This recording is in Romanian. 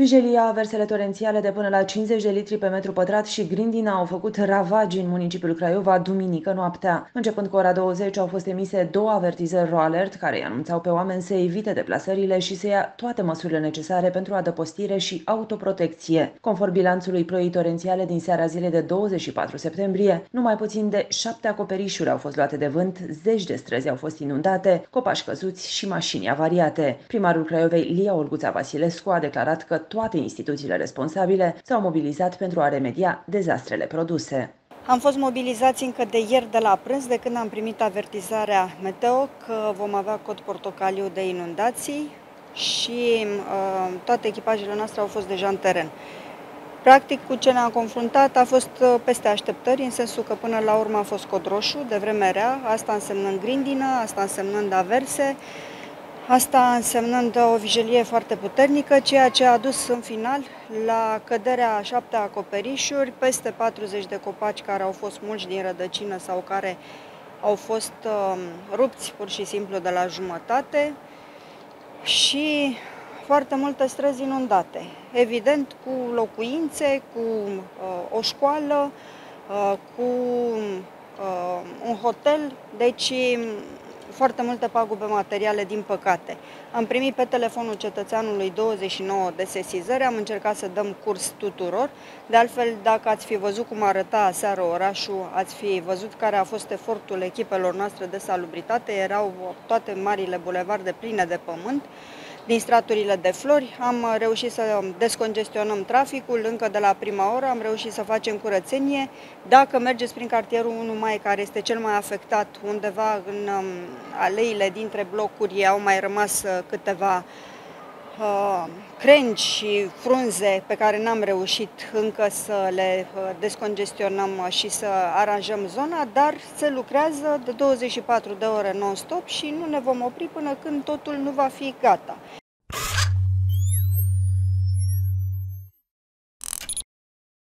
Vijelia, versele torențiale de până la 50 de litri pe metru pătrat și grindina au făcut ravagi în municipiul Craiova duminică noaptea. Începând cu ora 20 au fost emise două avertizări RoAlert care îi anunțau pe oameni să evite deplasările și să ia toate măsurile necesare pentru adăpostire și autoprotecție. Conform bilanțului ploii torențiale din seara zilei de 24 septembrie, numai puțin de șapte acoperișuri au fost luate de vânt, zeci de străzi au fost inundate, copaci căzuți și mașini avariate. Primarul Craiovei, Lia Olguța Vasilescu, a declarat că toate instituțiile responsabile s-au mobilizat pentru a remedia dezastrele produse. Am fost mobilizați încă de ieri de la prânz, de când am primit avertizarea meteo că vom avea cod portocaliu de inundații și uh, toate echipajele noastre au fost deja în teren. Practic, cu ce ne-am confruntat a fost uh, peste așteptări, în sensul că până la urmă a fost cod roșu, de vreme rea, asta însemnând grindină, asta însemnând averse, Asta însemnând o vigilie foarte puternică, ceea ce a dus în final la căderea a șapte acoperișuri, peste 40 de copaci care au fost mulți din rădăcină sau care au fost uh, rupți pur și simplu de la jumătate și foarte multe străzi inundate. Evident, cu locuințe, cu uh, o școală, uh, cu uh, un hotel, deci foarte multe pagube materiale, din păcate. Am primit pe telefonul cetățeanului 29 de sesizări, am încercat să dăm curs tuturor. De altfel, dacă ați fi văzut cum arăta aseară orașul, ați fi văzut care a fost efortul echipelor noastre de salubritate, erau toate marile bulevarde pline de pământ din straturile de flori. Am reușit să descongestionăm traficul încă de la prima oră, am reușit să facem curățenie. Dacă mergeți prin cartierul 1 mai, care este cel mai afectat, undeva în um, aleile dintre blocuri au mai rămas uh, câteva uh, crengi și frunze pe care n-am reușit încă să le uh, descongestionăm și să aranjăm zona, dar se lucrează de 24 de ore non-stop și nu ne vom opri până când totul nu va fi gata.